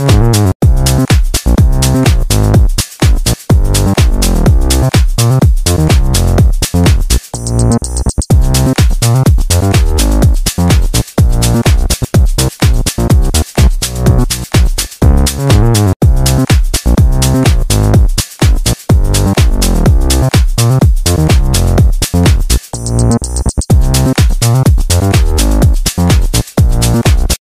Mm-hmm.